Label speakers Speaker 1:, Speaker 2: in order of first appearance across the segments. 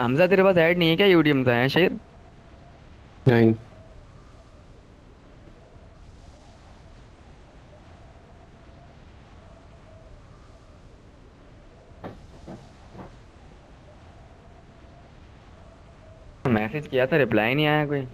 Speaker 1: हमजा तेरे पास ऐड नहीं है क्या? यूडीएम का है शेर
Speaker 2: नहीं।
Speaker 1: मैसेज किया था रिप्लाई नहीं आया कोई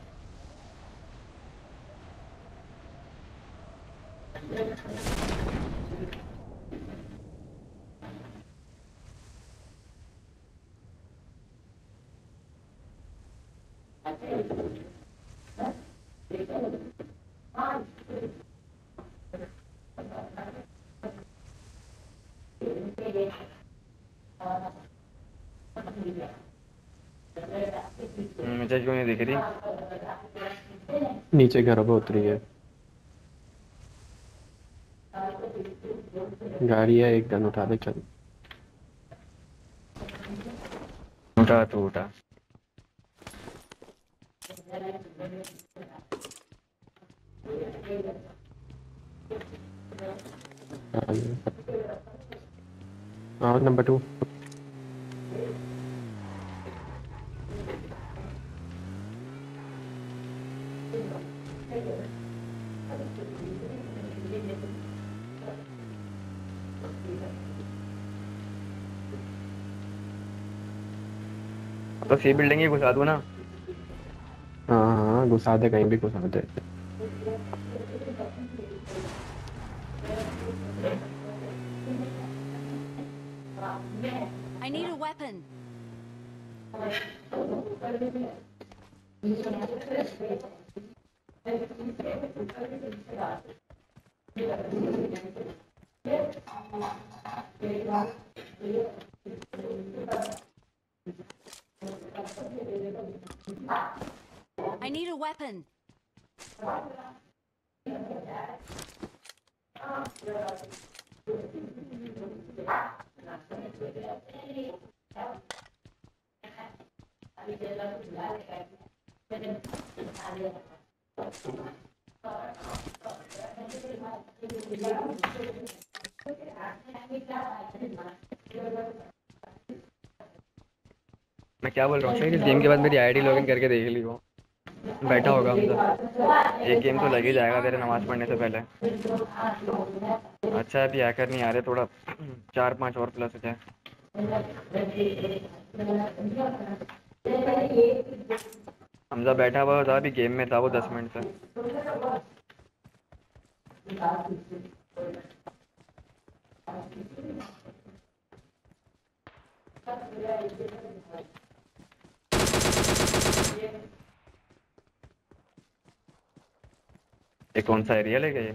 Speaker 1: मैसेज क्यों नहीं दिख रही
Speaker 2: नीचे घर पे उतरी है। गाड़ी है एक गन उठा दे चल।
Speaker 1: उठा तो उठा।
Speaker 2: Number two.
Speaker 1: तो सी बिल्डिंग ही घुसा दूँ ना।
Speaker 2: हाँ हाँ घुसा दे, कहीं भी घुसा दे।
Speaker 1: मैं क्या बोल रहा हूँ? इस गेम के बाद मेरी आईडी लॉगिन करके देख ली वो बैठा होगा हमजा एक गेम तो लग ही जाएगा तेरे नमाज़ पढ़ने से पहले। अच्छा अभी हैकर नहीं आ रहे, थोड़ा चार पाँच और प्लस हो हमजा बैठा हुआ था, अभी गेम में था वो दस मिनट से ये कौन सा एरिया लेके ये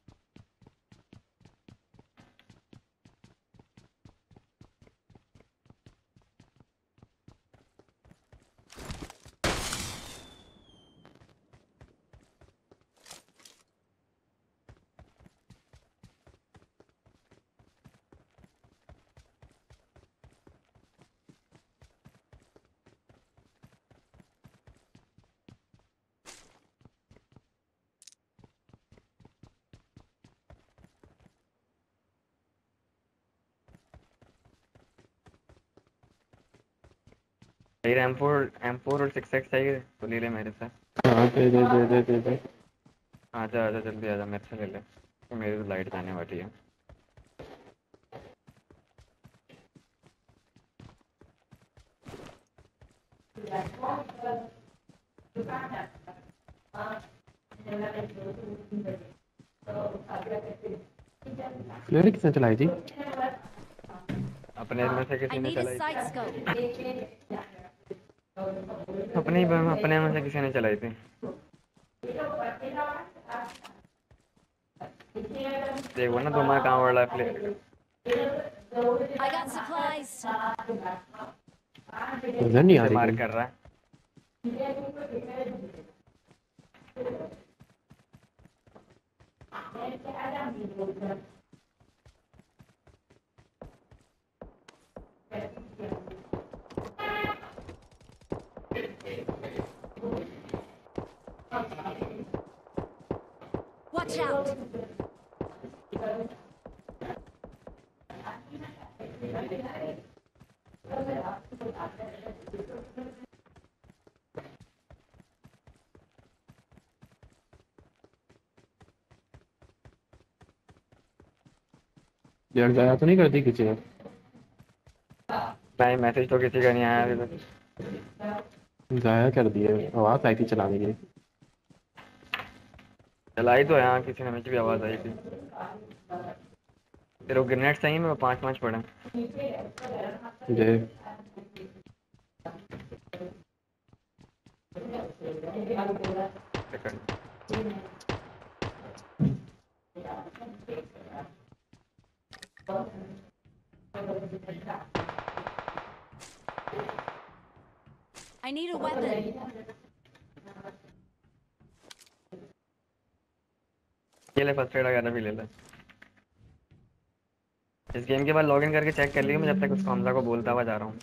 Speaker 1: फोर एम फोर और सिक्स एक्स चाहिए तो ले ले मेरे से
Speaker 2: हाँ दे दे दे दे दे दे
Speaker 1: आजा आजा जल्दी आजा मेरे से ले ले तो मेरी तो लाइट जाने वाली है
Speaker 2: फ्लेयर किसने चलाई थी
Speaker 1: अपने में से किसी ने चलाई. अपने ही अपने में से किसी ने चलाई थी। देखो ना तुम्हारा कहाँ रहा है प्ले
Speaker 2: नहीं आ
Speaker 1: मार कर रहा है।
Speaker 3: Watch out.
Speaker 2: यार जाया तो नहीं करती किसी ने?
Speaker 1: नहीं मैसेज तो किसी का नहीं आया अभी तक।
Speaker 2: जाया कर दिए आवाज़ आई थी चलाने की
Speaker 1: चलाई तो है हाँ किसी ने मुझे भी आवाज़ आई थी। तेरे ग्रेनेड चाहिए मैं पाँच पाँच पड़े।
Speaker 2: जे
Speaker 1: second
Speaker 3: I need a weapon.
Speaker 1: ये ले फ़र्स्ट एड वगैरह भी ले ले इस गेम के बाद लॉगिन करके चेक कर लियो मैं जब तक उस हमजा को बोलता हुआ जा रहा हूँ।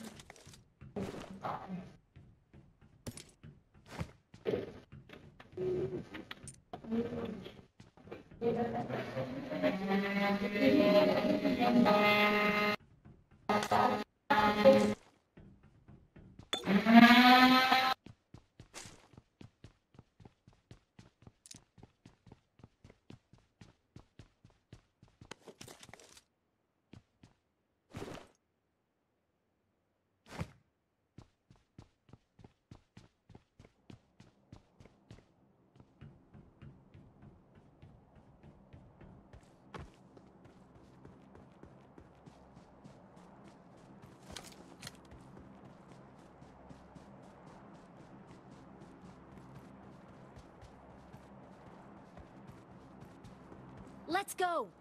Speaker 3: Go.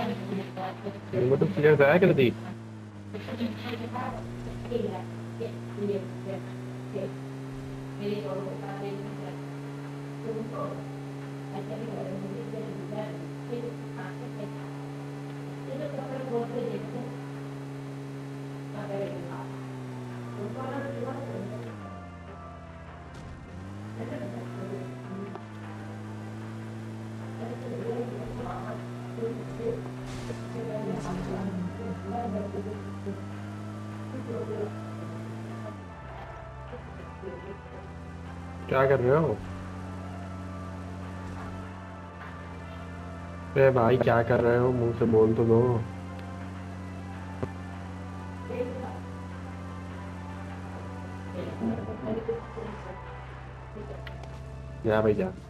Speaker 2: वो तो प्लेयर जाया कर दी क्या कर रहे हो? अरे भाई, क्या कर रहे हो? मुँह से बोल तो दो। जा भाई, जा।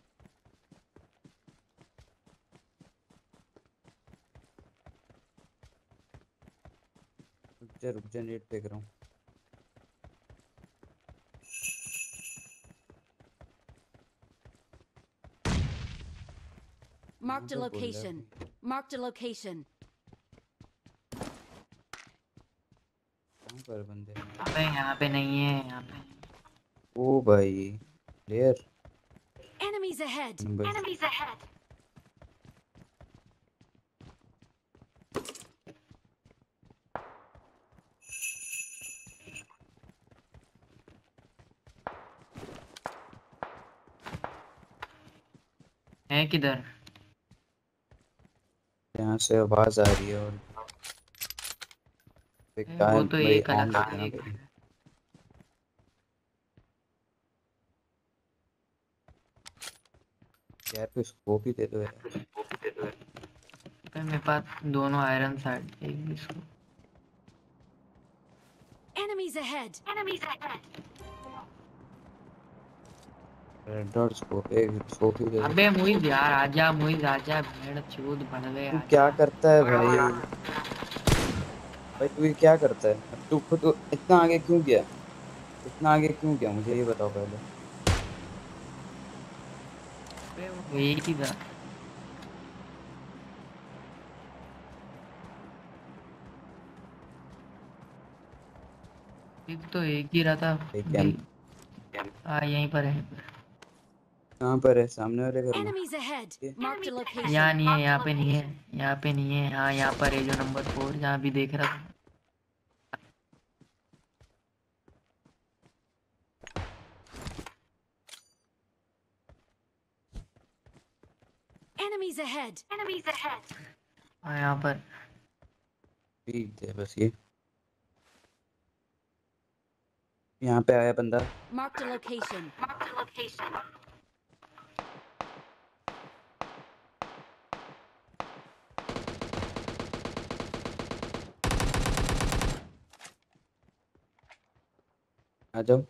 Speaker 4: जा रुक जा नेट फेंक रहा हूँ
Speaker 3: Marked a
Speaker 4: तो
Speaker 3: location. Marked a location.
Speaker 4: कहाँ पर बंदे
Speaker 5: अबे यहाँ पे नहीं है यहाँ पे
Speaker 4: ओ भाई player
Speaker 3: Enemies ahead! Enemies ahead!
Speaker 5: है किधर?
Speaker 4: यहाँ से आवाज़ आ रही है और
Speaker 5: वो तो एक अलग एक
Speaker 4: यार कोई स्कोप ही दे दो यार।
Speaker 5: पे मेरे पास दोनों आयरन साइड एक भी इसको
Speaker 3: Enemies ahead! Enemies ahead!
Speaker 4: Dot scope एक ही दे।
Speaker 5: अबे मुइज यार आजा मुइज आजा भेड़ चूत बन गए
Speaker 4: तू क्या करता है भाई? भाई तू ये क्या करता है? तू खुद इतना आगे क्यों गया? इतना आगे क्यों गया? मुझे ये बताओ पहले।
Speaker 5: अबे वो एक ही था एक तो एक ही रहा था। हाँ यहीं पर है।
Speaker 4: कहाँ पर है सामने वाले घर में.
Speaker 5: यहाँ नहीं है यहाँ पे नहीं है यहाँ पे नहीं है हाँ यहाँ पर है जो नंबर फोर जहाँ भी देख रहा था
Speaker 3: Enemies ahead! Enemies ahead!
Speaker 5: हाँ यहाँ पर
Speaker 4: ठीक है बस ये यहाँ पे आया बंदा
Speaker 3: Marked a location. Marked a location.
Speaker 4: आ जाओ।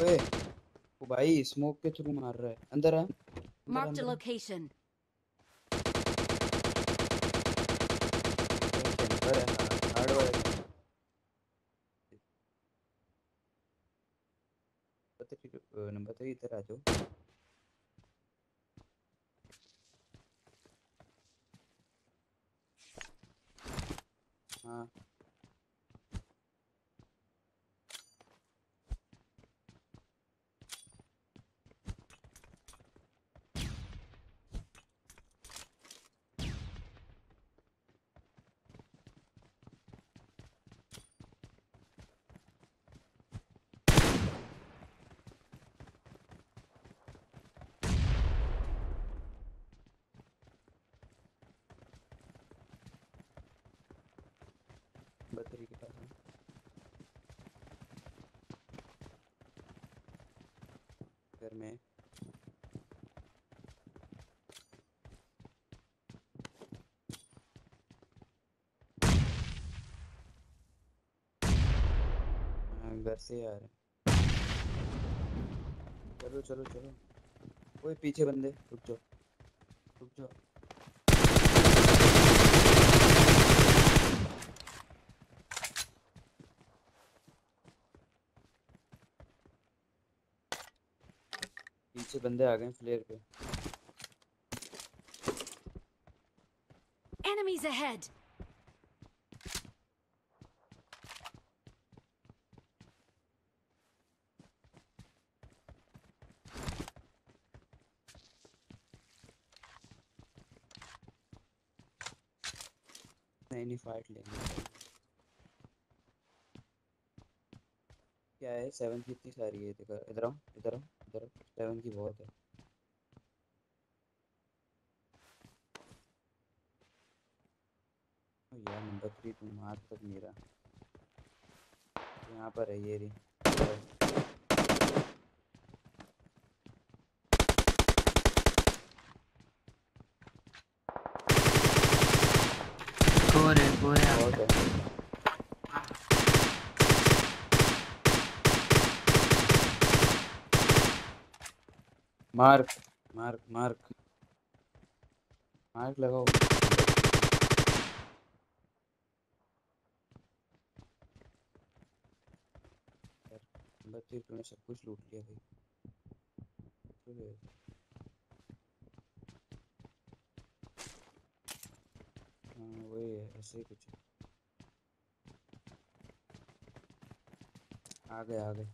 Speaker 4: ओए ओ भाई स्मोक के थ्रू मार रहा है। अंदर आ। हार्ड वाला नंबर नंबर थ्री इधर आ जाओ। हाँ नंबर थ्री के पास हूँ। घर में। हाँ, घर से आ रहे चलो चलो चलो। कोई पीछे बंदे रुक जाओ रुक जाओ। पीछे बंदे आ गए फ्लेयर पे।
Speaker 3: Enemies ahead.
Speaker 4: नहीं फाइट लेंगे। क्या है? सेवन इतनी सारी है देखो इधर आओ इधर आओ। इधर सेवन की बहुत है। यार नंबर थ्री तुम मार तक रहा यहाँ पर है ये रही बहुत है। मार्क मार्क मार्क मार्क लगाओ तूने सब कुछ लूट लिया भाई तो हाँ वही है ऐसे कुछ आ गए आ गए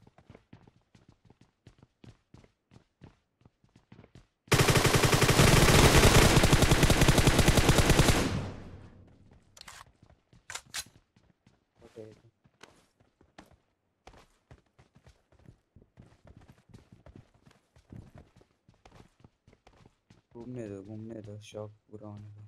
Speaker 4: ओके घूमने दो घूमने दो शौक पूरा होने दो।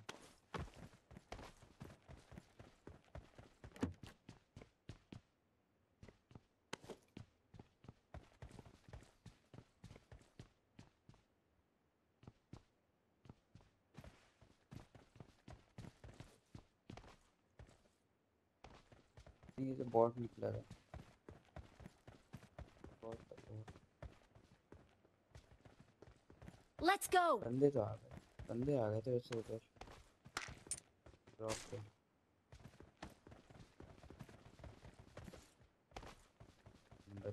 Speaker 4: ये तो बॉट निकला था बॉट था बॉट
Speaker 3: Let's
Speaker 4: बंदे तो आ गए, बंदे आ गए थे वैसे उधर। ड्रॉप पे।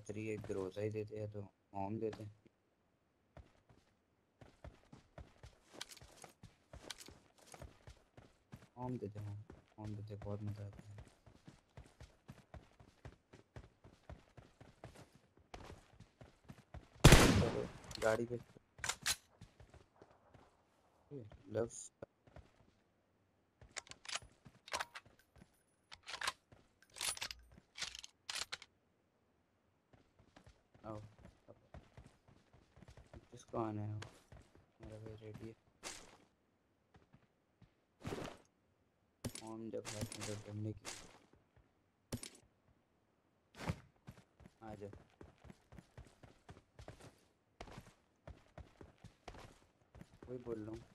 Speaker 4: थ्री एक ग्रोजा ही देते हैं तो होम देते हैं। होम देते हैं होम देते बहुत मज़ा आता है। गाड़ी पे आओ किसको आना है मेरा भाई रेडी है जब की आ वही बोल रहा हूँ।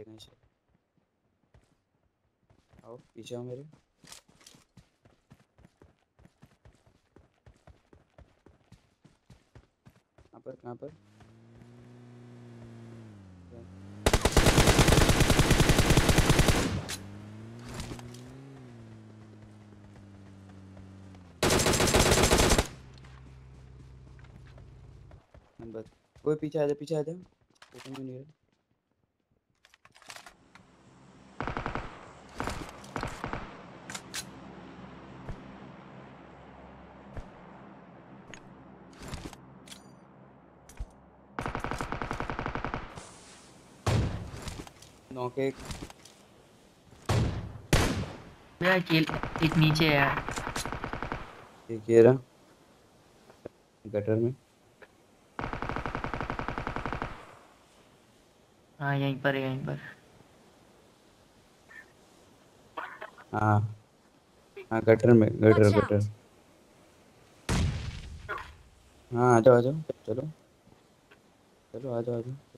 Speaker 4: जाते कहीं से आओ, पीछे आओ मेरे। कहाँ पर कहाँ पर? कोई पीछे आ जाए पीछे आ जाए नहीं रहा एक
Speaker 5: भैया अकेल एक नीचे है।
Speaker 4: एक ये रहा। गटर में।
Speaker 5: हाँ यहीं पर है यहीं पर।
Speaker 4: हाँ। हाँ गटर में गटर गटर। हाँ आ जाओ आ जाओ। चलो। चलो आ जाओ आ जाओ।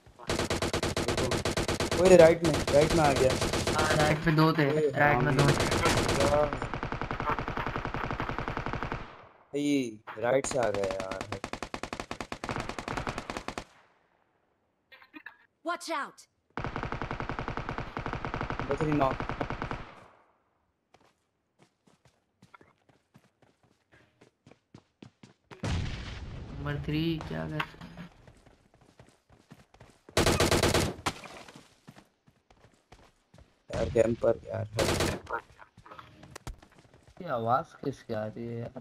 Speaker 4: ओए राइट में राइट में आ गया।
Speaker 5: हाँ राइट पे दो थे राइट में दो थे।
Speaker 4: भाई राइट से आ गया यार।
Speaker 3: Watch out!
Speaker 4: बस रही नॉक
Speaker 5: नंबर थ्री क्या कर
Speaker 4: यार कैंपर यार।
Speaker 6: ये आवाज़ किसकी आ रही है यार?